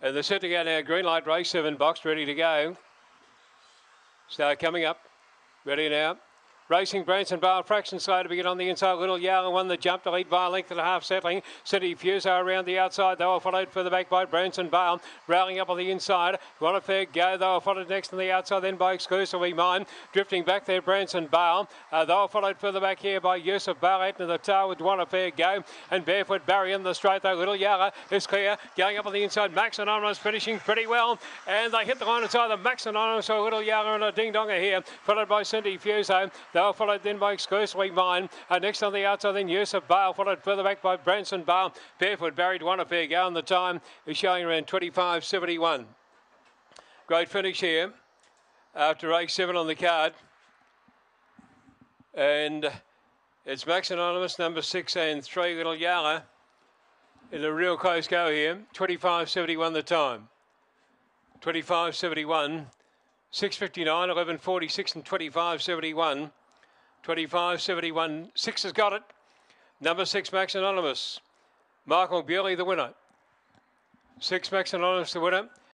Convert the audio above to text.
And they're set to go now. Green light race seven box ready to go. Start coming up. Ready now. Racing Branson Bale, fraction slow to begin on the inside. Little Yarra won the jump to lead by a length and a half settling. City Fuso around the outside. They were followed further back by Branson Bale. Rallying up on the inside. What a fair go. They were followed next on the outside then by Exclusively Mine. Drifting back there, Branson Bale. Uh, they were followed further back here by Yusuf Bale to the tail with one a fair go. And Barefoot Barry in the straight though. Little Yarra is clear. Going up on the inside. Max and Anonymous finishing pretty well. And they hit the line. inside either Max and Anonymous or Little Yarra and a ding donger here. Followed by Cindy Fuso. Were followed then by exclusively mine. Uh, next on the outside, then Yusuf Bale, followed further back by Branson Bale. Barefoot Barry one a fair go, and the time is showing around 25.71. Great finish here after race seven on the card. And it's Max Anonymous, number six, and three Little Yarra in a real close go here. 25.71 the time. 25.71. 6.59, 11.46 and 25.71. 25 71. Six has got it. Number six, Max Anonymous. Michael Bewley, the winner. Six, Max Anonymous, the winner.